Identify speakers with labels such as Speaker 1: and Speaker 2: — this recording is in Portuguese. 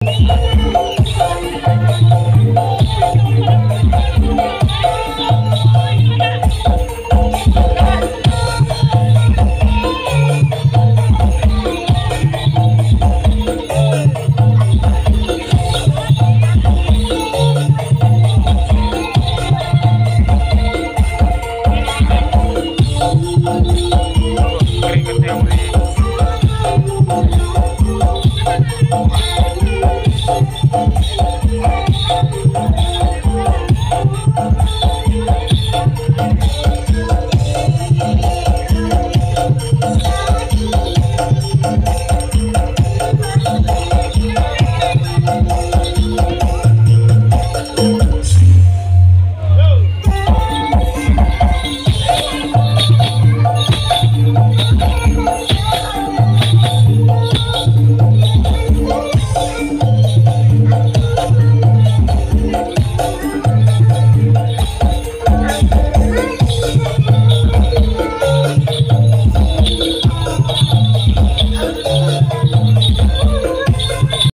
Speaker 1: Thank Música